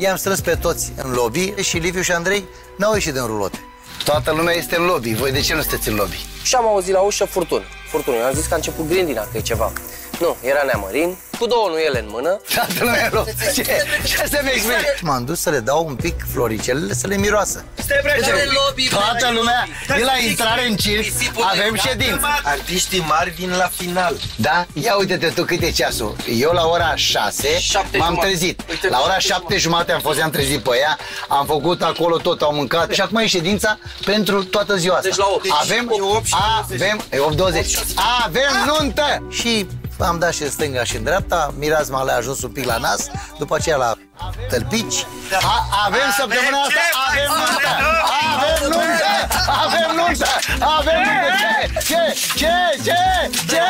I-am strâns pe toți în lobby și Liviu și Andrei n-au ieșit din rulote. Toată lumea este în lobby. Voi de ce nu sunteți în lobby? Și am auzit la ușă furtun. Furtun. Eu am zis că a început grindina, că e ceva. Nu, era neamărin, cu două nuiele în mână. Toată lumea în lobby. Ce, ce să mi explic? Și m-am dus să le dau un pic floricelele să le miroasă. Toată lumea de la intrare în circ avem ședință. Artiștii mari vin la final. Da? Ia uite-te tu cât e ceasul. Eu la ora 6 Șapte m-am jumate. trezit. Uite, La ora șapte 7 jumate am fost, am trezit pe ea, am făcut acolo tot, au mâncat și acum e ședința pentru toată ziua asta. Deci la opt. Avem, Deci e opt și avem, e 8.20. Avem nuntă! Și am dat și în stânga și în dreapta, mirazma le-a ajuns un pic la nas, după aceea la tălpici. A, avem săptămâna asta, avem nuntă! Avem nuntă! Avem nuntă! Avem nuntă! Ce? Ce? Ce? Ce?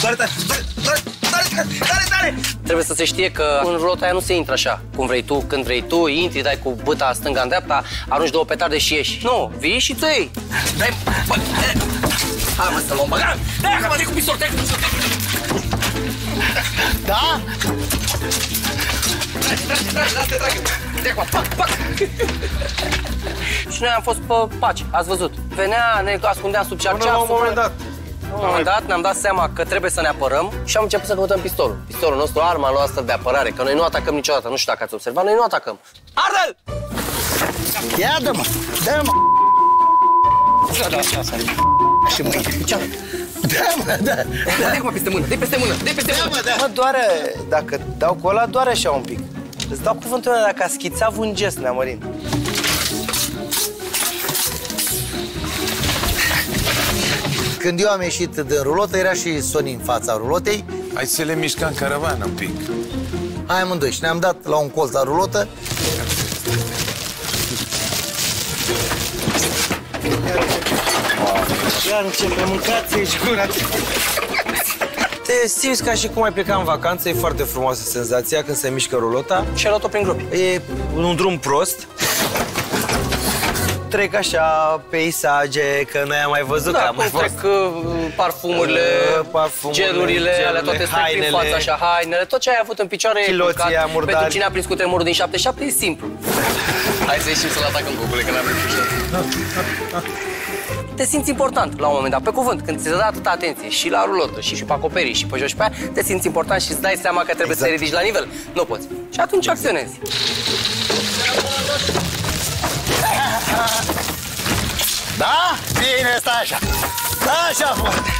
Doare, tare, doare, doare, doare, doare, doare. Trebuie să se știe că în rulota aia nu se intră așa, cum vrei tu, când vrei tu, intri, dai cu băta stânga în dreapta, arunci două petarde și ieși. Nu, vii și tu ei. Dai, bă, e. Hai mă să luăm băgat. Dai acum, dai cu pistol, dai cu pistol. dai cu pistol. Da? Trage, trage, lasă, trage. Dai acum, pac, pac. Și noi am fost pe pace, ați văzut. Venea, ne ascundeam sub cearceaf. Până la un sub- moment dat. La un moment dat ne-am dat seama că trebuie să ne apărăm și am început să căutăm pistolul. Pistolul nostru, arma noastră de apărare, că noi nu atacăm niciodată, nu știu dacă ați observat, noi nu atacăm. Arde-l! Ia dă-mă! Dă-mă! Și mâine. Da, mă, da. Dă-i acum peste mână, dă peste mână, dă peste mână. Mă, doare, dacă dau cu ăla, doare așa un pic. Îți dau cuvântul ăla dacă a schițat un gest, Neamărin. Când eu am ieșit din rulotă, era și Sony în fața rulotei. Hai să le mișcăm în caravană un pic. Hai amândoi și ne-am dat la un colț la rulotă. Iar începe, mâncați aici gura. Te simți ca și cum ai pleca în vacanță, e foarte frumoasă senzația când se mișcă rulota. Și ai luat-o prin grupi. E un drum prost. Trec așa peisaje, că noi am mai văzut, că Da, am mai cum fost. trec uh, parfumurile, Uh, parfumurile, gelurile, alea gelurile, toate trec prin hainele. față, așa, hainele, tot ce ai avut în picioare e Chiloții culcat. aia murdari. Pentru cine a prins cu tremurul din 77 e simplu. Hai să ieșim să-l atacăm cupule, că n-am Te simți important la un moment dat, pe cuvânt, când ți se dă atâta atenție și la rulotă, și, și pe acoperiș, și pe jos și pe aia, te simți important și îți dai seama că trebuie să te ridici la nivel. Nu poți. Și atunci acționezi. Da? Bine, stai așa. Da, așa, foarte.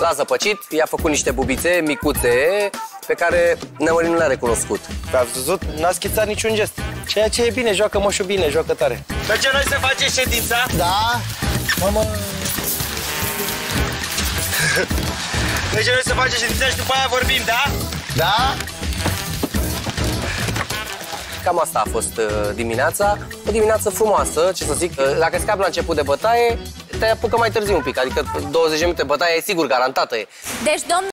L-a zăpăcit, i-a făcut niște bubițe micuțe pe care Neamărin nu le-a recunoscut. Ați văzut? N-a schițat niciun gest. Ceea ce e bine, joacă moșul bine, joacă tare. Mergem noi să facem ședința? Da? Mamă, Mergem noi să facem ședința și după aia vorbim, da? da? Cam asta a fost uh, dimineața. O dimineață frumoasă, ce să zic. Uh, dacă scapi la început de bătaie, te apucă mai târziu un pic. Adică 20 de minute bătaie e sigur garantată e. Deci, domnul